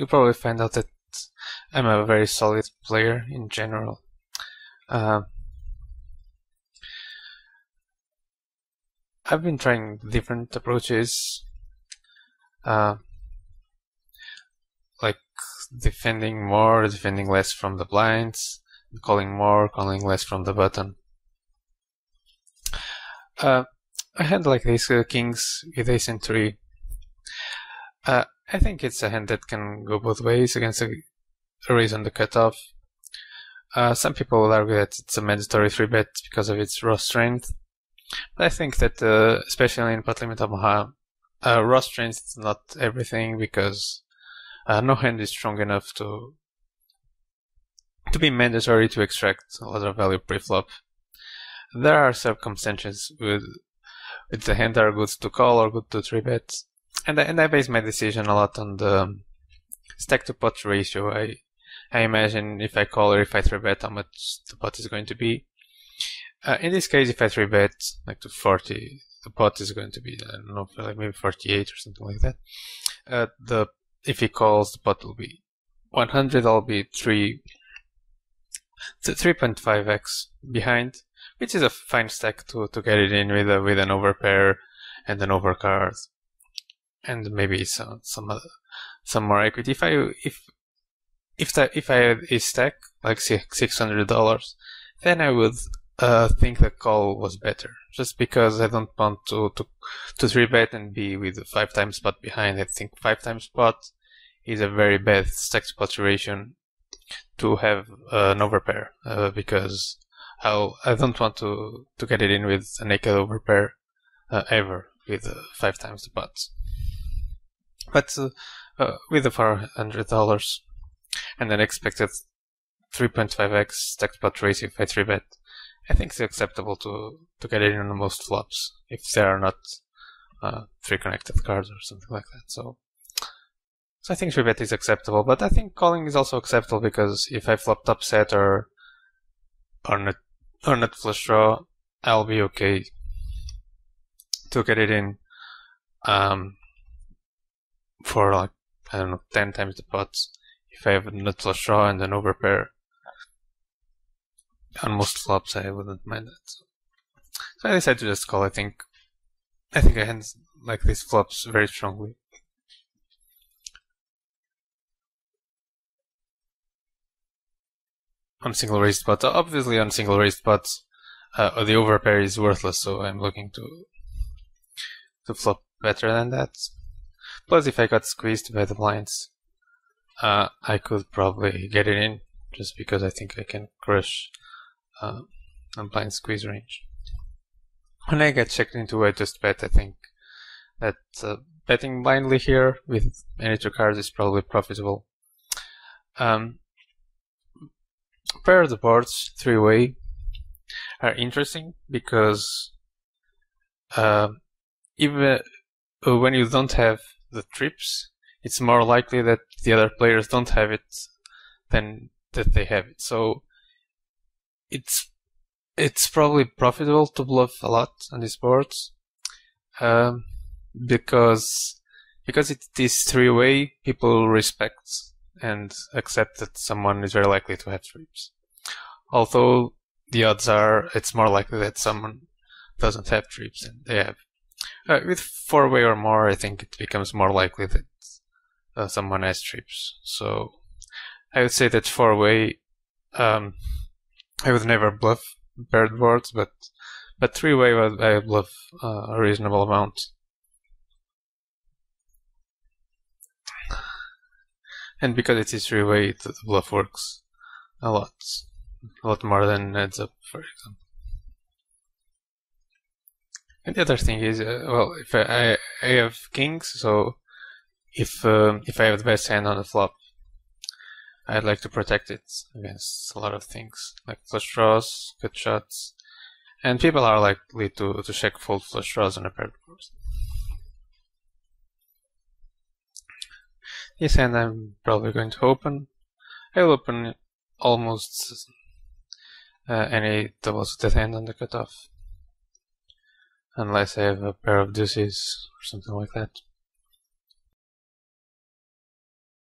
you'll probably find out that I'm a very solid player in general. Uh, I've been trying different approaches, uh, like defending more, defending less from the blinds, calling more, calling less from the button. Uh, I had like these uh, kings with ace and. Uh, I think it's a hand that can go both ways against a, a raise on the cutoff. Uh, some people will argue that it's a mandatory three bet because of its raw strength. But I think that, uh, especially in pot limit Omaha, uh, raw strength is not everything because uh, no hand is strong enough to to be mandatory to extract a lot of value pre-flop. There are circumstances with with the hand that are good to call or good to three bet, and I, and I base my decision a lot on the stack to pot ratio. I I imagine if I call or if I three bet how much the pot is going to be. Uh, in this case, if I three bet like to 40, the pot is going to be I don't know like maybe 48 or something like that. Uh, the if he calls, the pot will be 100. I'll be three. 3.5x behind, which is a fine stack to, to get it in with a, with an overpair and an overcard, and maybe some some other, some more equity. If I if if that if I had a stack like six hundred dollars, then I would uh, think the call was better. Just because I don't want to to to three bet and be with five times pot behind. I think five times pot is a very bad stack to pot ratio to have uh, an overpair uh, because I'll, I don't want to, to get it in with a naked overpair uh, ever with uh, five times the pots. But uh, uh, with the $400 and an expected 3.5x stack to pot ratio if I 3 bet, I think it's acceptable to, to get it in on most flops if there are not three connected cards or something like that. So so I think 3 bet is acceptable, but I think calling is also acceptable because if I flop top set or or nut or nut flush draw, I'll be okay to get it in um, for like I don't know ten times the pots if I have a nut flush draw and an overpair. On most flops, I wouldn't mind that. So, I decided to just call. I think I think I hand like these flops very strongly. on single raised pots. Obviously, on single raised pots, uh, the overpair is worthless, so I'm looking to to flop better than that. Plus, if I got squeezed by the blinds, uh, I could probably get it in, just because I think I can crush uh, a blind squeeze range. When I get checked into, I just bet. I think that uh, betting blindly here with any two cards is probably profitable. Um, pair the boards three-way are interesting because uh, even uh, when you don't have the trips, it's more likely that the other players don't have it than that they have it. So it's it's probably profitable to bluff a lot on these boards um, because because it is three way. People respect and accept that someone is very likely to have trips. Although the odds are it's more likely that someone doesn't have trips than they have. Uh, with four way or more, I think it becomes more likely that uh, someone has trips. So I would say that four way, um, I would never bluff paired boards, but but three way I would bluff uh, a reasonable amount. And because it is three way, the bluff works a lot. A lot more than heads up, for example. And the other thing is, uh, well, if I, I have kings, so if um, if I have the best hand on the flop, I'd like to protect it against a lot of things, like flush draws, gutshots, and people are likely to, to check fold flush draws on a paired board. Yes, and I'm probably going to open. I'll open almost uh, any double suited hand on the cutoff. Unless I have a pair of deuces or something like that.